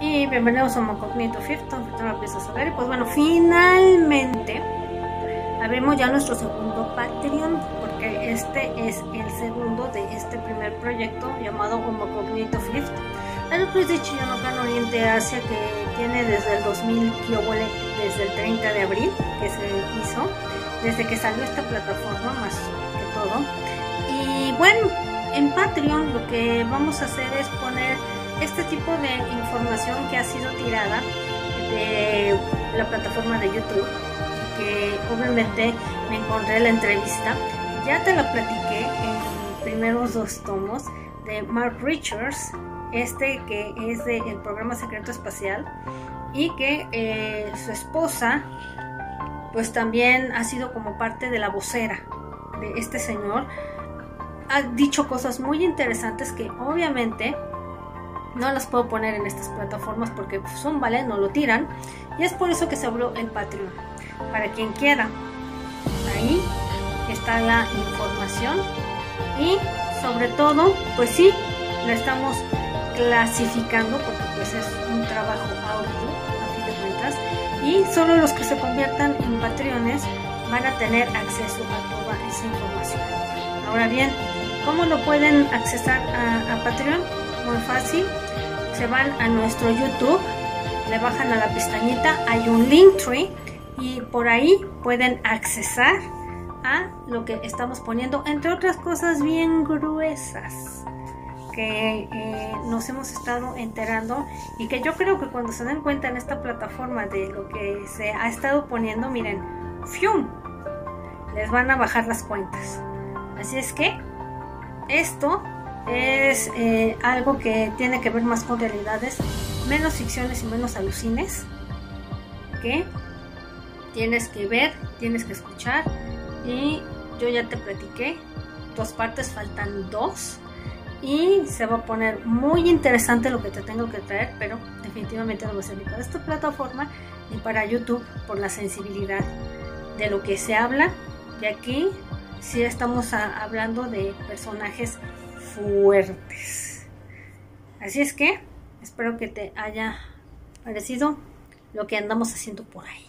y bienvenidos a Mocognito 50, empieza a saber. Y pues bueno, finalmente abrimos ya nuestro segundo Patreon, porque este es el segundo de este primer proyecto llamado Homocognito 50. El Cruz de Chillanocan Oriente Asia que tiene desde el 2000 desde el 30 de abril que se hizo, desde que salió esta plataforma más que todo. Y bueno, en Patreon lo que vamos a hacer es poner este tipo de información que ha sido tirada de la plataforma de YouTube, que obviamente me encontré la entrevista, ya te la platiqué en primeros dos tomos de Mark Richards, este que es del programa Secreto Espacial, y que eh, su esposa pues también ha sido como parte de la vocera de este señor. Ha dicho cosas muy interesantes que obviamente no las puedo poner en estas plataformas porque son, ¿vale? No lo tiran. Y es por eso que se abrió el Patreon. Para quien quiera. Ahí está la información. Y sobre todo, pues sí, la estamos clasificando porque pues es un trabajo audio a fin de cuentas. Y solo los que se conviertan en Patreones van a tener acceso a toda esa información. Ahora bien, ¿cómo lo pueden accesar a, a Patreon? Muy fácil se van a nuestro YouTube, le bajan a la pestañita, hay un link tree y por ahí pueden accesar a lo que estamos poniendo, entre otras cosas bien gruesas que eh, nos hemos estado enterando y que yo creo que cuando se den cuenta en esta plataforma de lo que se ha estado poniendo, miren, ¡fium! les van a bajar las cuentas. Así es que esto es eh, algo que tiene que ver más con realidades, menos ficciones y menos alucines, que tienes que ver, tienes que escuchar y yo ya te platiqué, dos partes, faltan dos y se va a poner muy interesante lo que te tengo que traer, pero definitivamente no va a ser para esta plataforma ni para YouTube por la sensibilidad de lo que se habla. Y aquí sí estamos hablando de personajes fuertes. Así es que espero que te haya parecido lo que andamos haciendo por ahí.